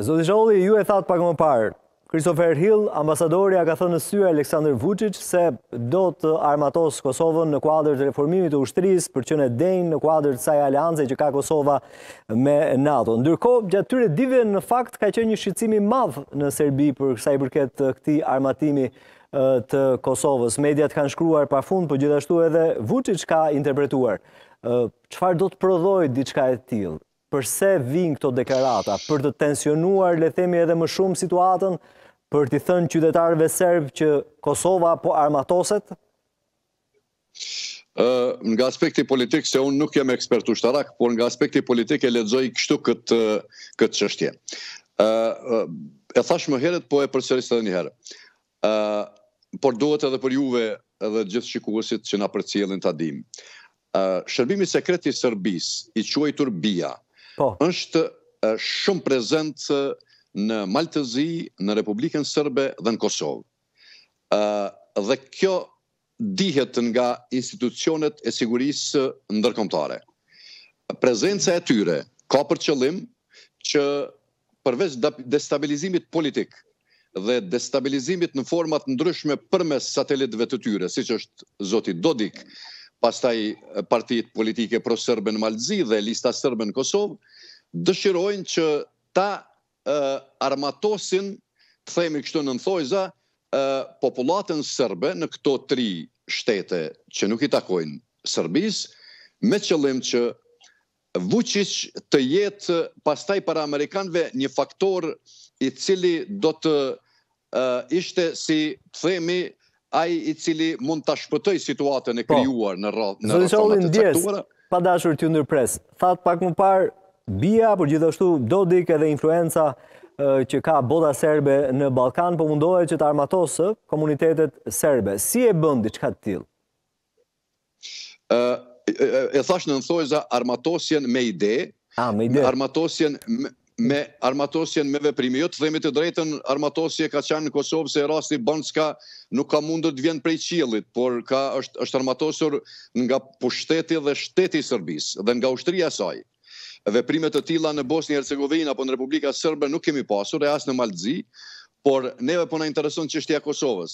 Zoti Shaulli, ju e thatë pak më parë, Christopher Hill, ambasadori, ia ka thënë në sy Aleksandr Vucic se do të armatosë Kosovën në kuadër të reformimit të ushtrisë për të qenë e denjë në kuadër të kësaj aleance që ka Kosova me NATO. Ndërkohë, gjatë këtyre ditëve në fakt ka qenë një shqetësim i madh në Serbi për sa i përket këtij armatimi të Kosovës. Mediat kanë shkruar pa fund, por po gjithashtu edhe Vucic ka interpretuar. Çfarë do të prodhojë diçka e tillë? Përse vijnë këto deklarata, për të tensionuar le themi edhe më shumë situatën, për t'i thënë qytetarëve serbë që Kosova po armatoset? Nga aspekti politik, se unë nuk jam ekspert ushtarak, por nga aspekti politik e lexoj kështu këtë këtë çështje. Ë e thashë më herët, po e përsëris edhe një herë. por duhet edhe për juve dhe gjithë shikuesit që na përcjellin ta dimë. Shërbimi Sekret i Serbisë, i quajtur BIA, po, është shumë prezent në Mal të Zi, në Republikën Serbe dhe në Kosovë. Dhe kjo dihet nga institucionet e sigurisë ndërkombëtare. Prezenca e tyre ka për qëllim që përveç destabilizimit politik dhe destabilizimit në forma të ndryshme përmes satelitëve të tyre, siç është zoti Dodik, pastaj partitë politike pro-serbe në Mal të Zi dhe Lista Serbe në Kosovë, dëshirojnë që ta armatosin, të themi kështu nën thonjëza, popullatën sërbe në këto tri shtete që nuk i takojnë Sërbisë, me qëllim që Vucic të jetë pastaj para amerikanëve një faktor i cili do të ishte si të themi ai i cili mund ta shpëtojë situatën e, po, krijuar në rreth në rrethana të caktuara. Pa dashur t'ju ndërpres. Thatë pak më parë BIA, por gjithashtu Dodik edhe influenca që ka bota serbe në Ballkan po mundohet që të armatosë komunitetet serbe. Si e bën diçka të tillë? e thashë në thonjëza armatosjen me ide, ah, me ide. armatosjen me, me armatosjen me veprime. Jo të themi të drejtën, armatosje ka qenë në Kosovë se rasti Banjska nuk ka mundur të vjen prej qiellit, por ka është është armatosur nga pushteti dhe shteti i Serbisë dhe nga ushtria e saj. Veprime të tilla në Bosnjë e Hercegovinë apo në Republika Serbe nuk kemi pasur e as në Mal të Zi, por neve po na intereson çështja e Kosovës.